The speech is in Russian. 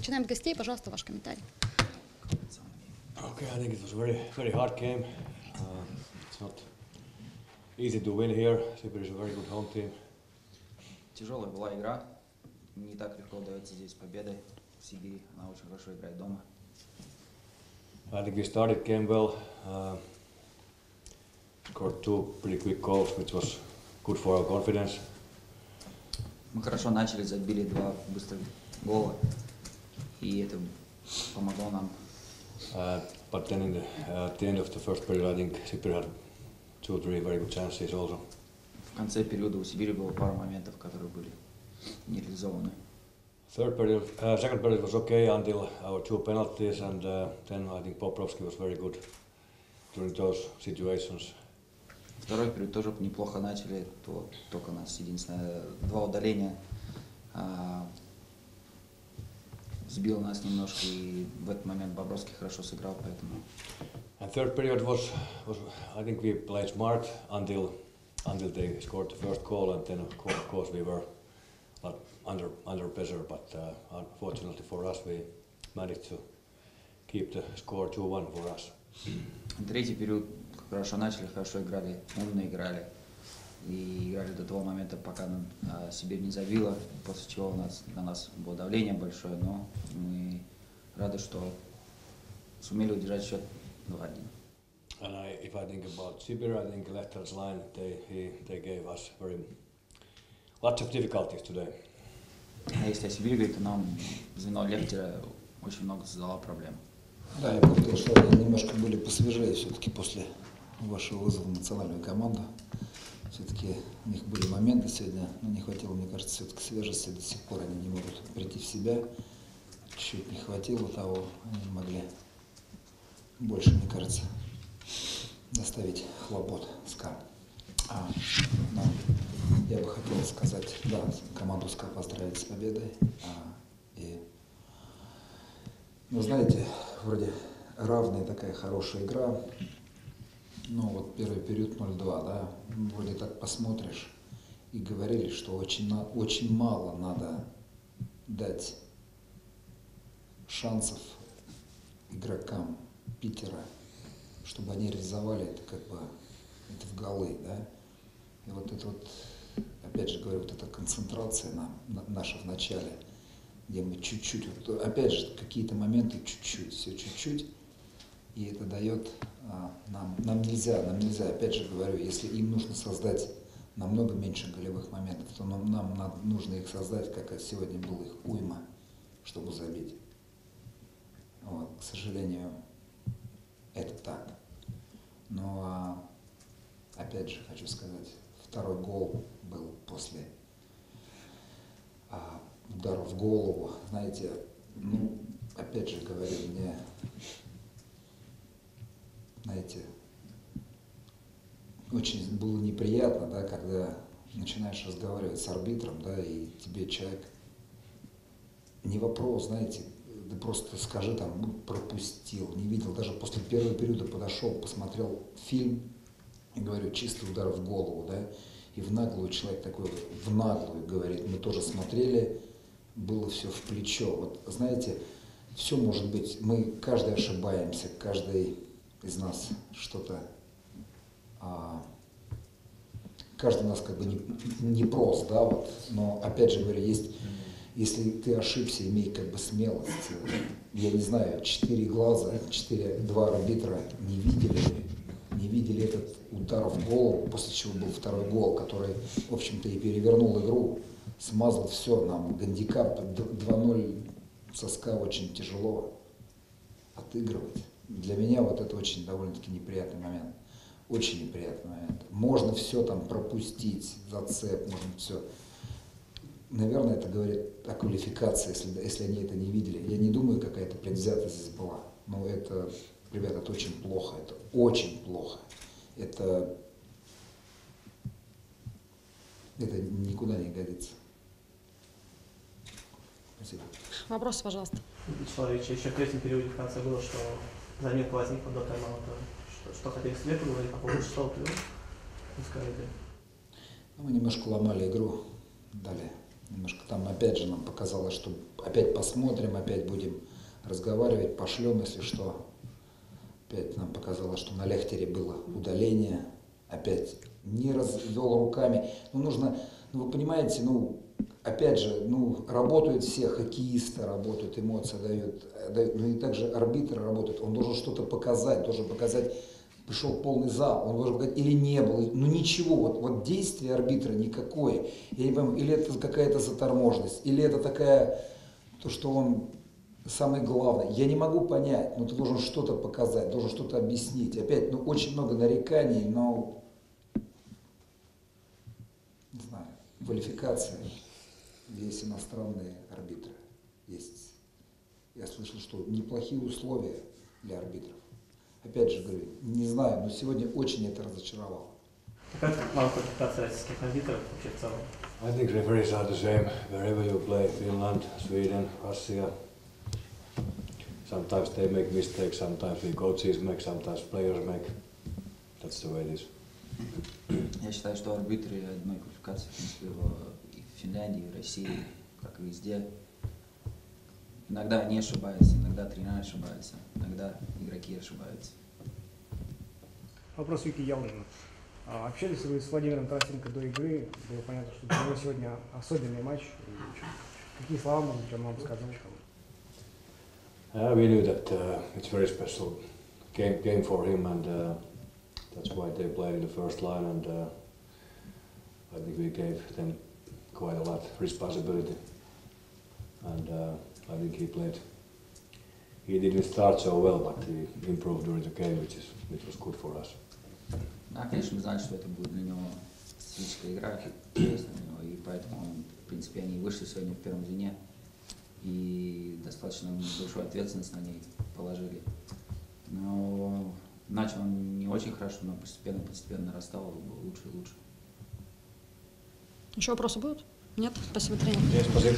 Начинаем с гостей. Пожалуйста, ваш комментарий. Okay, I think it was a very, very hard game. Uh, it's not easy to win here. Sibir is a very good home team. Тяжелая была игра. Не так легко удается здесь победы в Сибири. Она очень хорошо играет дома. I think we started game well. Uh, scored two pretty quick goals, which was good for our confidence. Мы хорошо начали, забили два быстрых гола. И это помогло нам. Uh, but then in the, uh, at the end of the first period, I think Sibir had two or three very good chances also. В конце периода у Сибири было пару моментов, которые были не реализованы. Third period, uh, second period was okay until our two penalties, and uh, then I think Poprovsky was very good during those situations. Второй период тоже неплохо начали, то только у нас единственное два удаления а, сбил нас немножко, и в этот момент Бобровский хорошо сыграл, поэтому And third period was, was I think we played smart until until they scored the first goal, and then of course, of course we were like, under under pressure. But uh, unfortunately for us, we managed to keep the score 2-1 for us. Третий период хорошо начали, хорошо играли, умно играли. И играли до того момента, пока нам а, Сибирь не забила, после чего у нас, на нас было давление большое, но мы рады, что сумели удержать счет 2-1. And I, if I think about Sibir, I think Lehter's line they he, they gave us very lots of difficulties today. А если о Сибири говорить, то нам звено Лехтера очень много создало проблем. Да, я хотел, что они немножко были посвежее все-таки после вашего вызова в национальную команду. Все-таки у них были моменты сегодня, но не хватило, мне кажется, все-таки свежести. До сих пор они не могут прийти в себя. Чуть не хватило того, они могли больше, мне кажется, доставить хлопот СКА. А, но я бы хотел сказать, да, команду СКА поздравить с победой. А, и, ну, знаете, вроде равная такая хорошая игра. Ну, вот первый период 0-2, да, вроде так посмотришь. И говорили, что очень, очень мало надо дать шансов игрокам Питера, чтобы они реализовали это как бы это в голы, да. И вот это вот, опять же говорю, вот эта концентрация на, на- наша в начале, где мы чуть-чуть, вот, опять же, какие-то моменты чуть-чуть, все чуть-чуть, и это дает нам, нам нельзя, нам нельзя, опять же говорю, если им нужно создать намного меньше голевых моментов, то нам, нам надо- нужно их создать, как сегодня было их уйма, чтобы забить. Вот, к сожалению, это так. Но а, опять же хочу сказать, второй гол был после а, удара в голову. Знаете, ну, опять же говорю, мне, знаете, очень было неприятно, да, когда начинаешь разговаривать с арбитром, да, и тебе человек не вопрос, знаете, ты просто скажи там, ну, пропустил, не видел, даже после первого периода подошел, посмотрел фильм, и говорю, чистый удар в голову, да, и в наглую человек такой, в наглую говорит, мы тоже смотрели, было все в плечо. Вот знаете, все может быть, мы каждый ошибаемся, каждый из нас что-то, а, каждый у нас как бы не, не да, вот, но опять же говорю, есть, если ты ошибся, имей как бы смелость. Я не знаю, четыре глаза, четыре, два арбитра не видели, не видели этот удар в голову, после чего был второй гол, который, в общем-то, и перевернул игру, смазал все, нам гандикап 2-0 соска очень тяжело отыгрывать. Для меня вот это очень довольно-таки неприятный момент. Очень неприятный момент. Можно все там пропустить, зацеп, можно все. Наверное, это говорит о квалификации, если, если они это не видели. Я не думаю, какая-то предвзятость здесь была. Но это, ребята, это очень плохо. Это очень плохо. Это, это никуда не годится. Спасибо. Вопрос, пожалуйста. Вячеслав Ильич, еще в третьем периоде в конце было, что заметка возникла до тайм-аута. Что, что хотели себе поговорить по поводу шестого периода? Не скажите. Ну, Мы немножко ломали игру, дали Немножко там опять же нам показалось, что опять посмотрим, опять будем разговаривать, пошлем, если что. Опять нам показалось, что на Лехтере было удаление. Опять не развел руками. Ну, нужно, ну, вы понимаете, ну, опять же, ну, работают все, хоккеисты работают, эмоции дают, э, дают, ну и также арбитр работает, он должен что-то показать, должен показать, пришел полный зал, он должен показать, или не был, ну ничего, вот, вот действие арбитра никакое, я не пойму, или это какая-то заторможенность, или это такая, то, что он самое главное, я не могу понять, но ты должен что-то показать, должен что-то объяснить, опять, ну, очень много нареканий, но, не знаю, квалификация, есть иностранные арбитры, есть, я слышал, что неплохие условия для арбитров. Опять же говорю, не знаю, но сегодня очень это разочаровало. Как вам квалификация российских арбитров вообще в целом? I think referees are the same wherever you play, Finland, Sweden, Russia. Sometimes they make mistakes, sometimes we coaches make, sometimes players make. That's the way it is. Я считаю, что арбитры одной квалификации, в принципе, в- и в Финляндии, и в России, как и везде. Иногда они ошибаются, иногда тренеры ошибаются, иногда игроки ошибаются. Вопрос Вики Ялнина. А Общались ли вы с Владимиром Тарасенко до игры? Было понятно, что для него сегодня особенный матч. Какие слова, может быть, он вам сказал? Uh, we knew that uh, it's very special game game for him, and uh, that's why they played in the first line. And uh, I think we gave them quite a lot responsibility, and uh, I think he played. He didn't start so well, but he improved during the game, which is which was good for us. Да, конечно, мы знали, что это будет для него специфическая игра, интересная для него, и поэтому, в принципе, они вышли сегодня в первом звене и достаточно большую ответственность на ней положили. Но начал он не очень хорошо, но постепенно-постепенно нарастал, был лучше и лучше. Еще вопросы будут? Нет? Спасибо, тренер. Yes, спасибо.